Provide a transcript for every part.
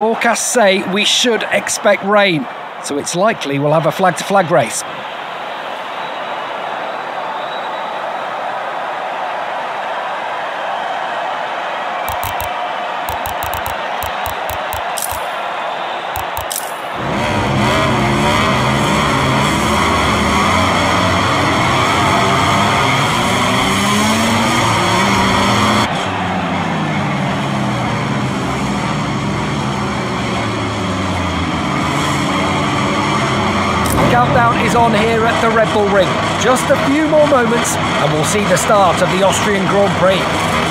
Forecasts say we should expect rain, so it's likely we'll have a flag to flag race. On here at the Red Bull Ring. Just a few more moments and we'll see the start of the Austrian Grand Prix.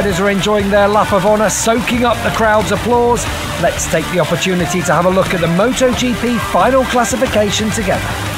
Riders are enjoying their lap of honour, soaking up the crowd's applause. Let's take the opportunity to have a look at the MotoGP final classification together.